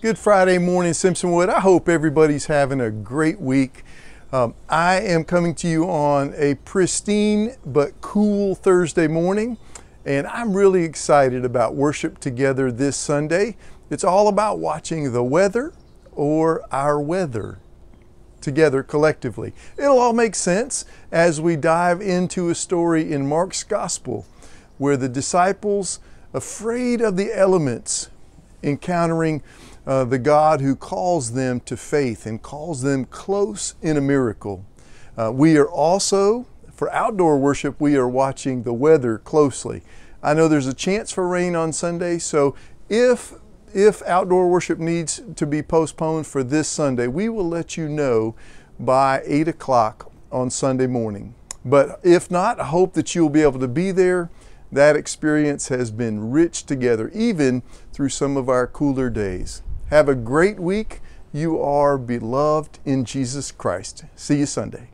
Good Friday morning, Simpsonwood. I hope everybody's having a great week. Um, I am coming to you on a pristine but cool Thursday morning, and I'm really excited about worship together this Sunday. It's all about watching the weather or our weather together collectively. It'll all make sense as we dive into a story in Mark's Gospel where the disciples, afraid of the elements, encountering uh, the God who calls them to faith and calls them close in a miracle. Uh, we are also, for outdoor worship, we are watching the weather closely. I know there's a chance for rain on Sunday, so if if outdoor worship needs to be postponed for this Sunday, we will let you know by 8 o'clock on Sunday morning. But if not, I hope that you'll be able to be there. That experience has been rich together, even through some of our cooler days. Have a great week. You are beloved in Jesus Christ. See you Sunday.